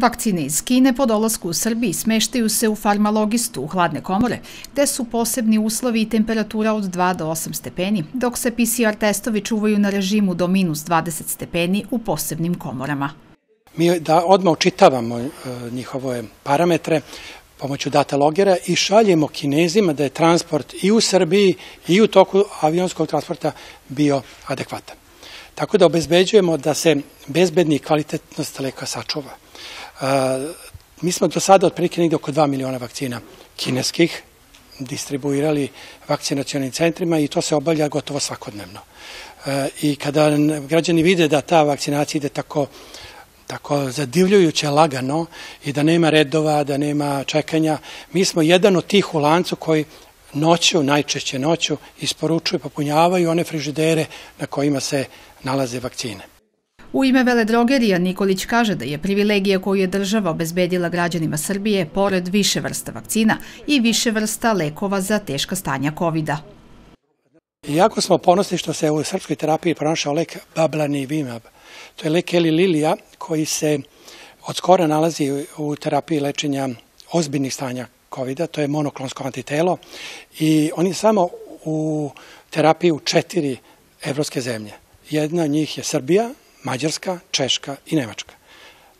Vakcine iz Kine po dolasku u Srbiji smeštaju se u farmalogistu u hladne komore, gde su posebni uslovi i temperatura od 2 do 8 stepeni, dok se PCR testovi čuvaju na režimu do minus 20 stepeni u posebnim komorama. Mi da odmah učitavamo e, njihove parametre pomoću data logera i šaljemo kinezima da je transport i u Srbiji i u toku avionskog transporta bio adekvatan. Tako da obezbeđujemo da se bezbedni i kvalitetnost leka sačuva. Mi smo do sada otprilike negde oko 2 miliona vakcina kineskih distribuirali vakcinacionim centrima i to se obavlja gotovo svakodnevno. I kada građani vide da ta vakcinacija ide tako tako zadivljujuće lagano i da nema redova, da nema čekanja. Mi smo jedan od tih u lancu koji noću, najčešće noću, isporučuju, popunjavaju one frižidere na kojima se nalaze vakcine. U ime veledrogerija Nikolić kaže da je privilegija koju je država obezbedila građanima Srbije pored više vrsta vakcina i više vrsta lekova za teška stanja covid -a. Iako smo ponosni što se u srpskoj terapiji pronašao lek Bablanivimab, to je lek Eli Lilija koji se od skora nalazi u terapiji lečenja ozbiljnih stanja covid -a, to je monoklonsko antitelo i on je samo u terapiji u četiri evropske zemlje. Jedna od njih je Srbija, Mađarska, Češka i Nemačka.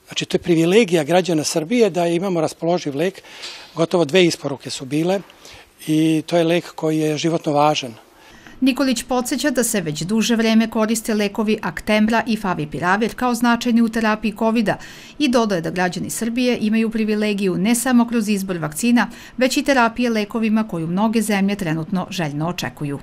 Znači, to je privilegija građana Srbije da imamo raspoloživ lek. Gotovo dve isporuke su bile i to je lek koji je životno važan. Nikolić podsjeća da se već duže vreme koriste lekovi Actembra i Favipiravir kao značajni u terapiji covid i dodaje da građani Srbije imaju privilegiju ne samo kroz izbor vakcina, već i terapije lekovima koju mnoge zemlje trenutno željno očekuju.